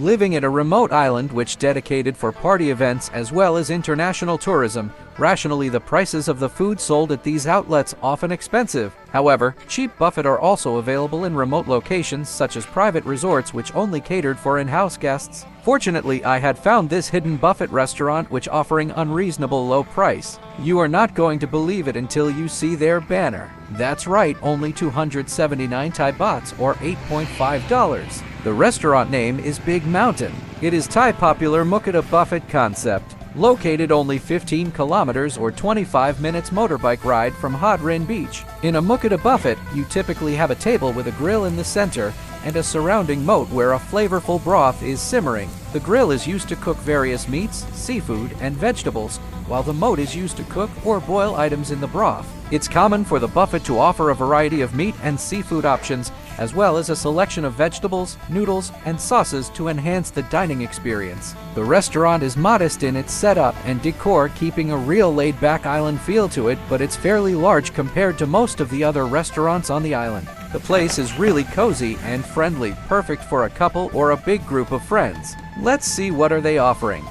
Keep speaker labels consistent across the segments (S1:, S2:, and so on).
S1: Living at a remote island which dedicated for party events as well as international tourism, rationally the prices of the food sold at these outlets often expensive. However, cheap buffet are also available in remote locations such as private resorts which only catered for in-house guests. Fortunately, I had found this hidden buffet restaurant which offering unreasonable low price. You are not going to believe it until you see their banner. That's right, only 279 Thai bahts or $8.5. The restaurant name is Big Mountain. It is Thai popular Mookata buffet concept. Located only 15 kilometers or 25 minutes motorbike ride from Hat Rin Beach. In a Mookata buffet, you typically have a table with a grill in the center and a surrounding moat where a flavorful broth is simmering. The grill is used to cook various meats, seafood, and vegetables, while the moat is used to cook or boil items in the broth. It's common for the buffet to offer a variety of meat and seafood options, as well as a selection of vegetables, noodles, and sauces to enhance the dining experience. The restaurant is modest in its setup and decor, keeping a real laid back island feel to it, but it's fairly large compared to most of the other restaurants on the island. The place is really cozy and friendly, perfect for a couple or a big group of friends. Let's see what are they offering.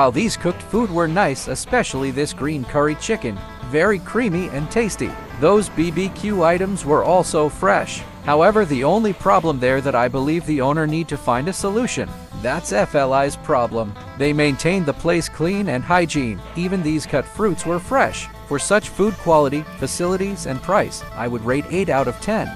S1: While these cooked food were nice, especially this green curry chicken, very creamy and tasty. Those BBQ items were also fresh. However, the only problem there that I believe the owner need to find a solution. That's FLI's problem. They maintained the place clean and hygiene. Even these cut fruits were fresh. For such food quality, facilities, and price, I would rate 8 out of 10.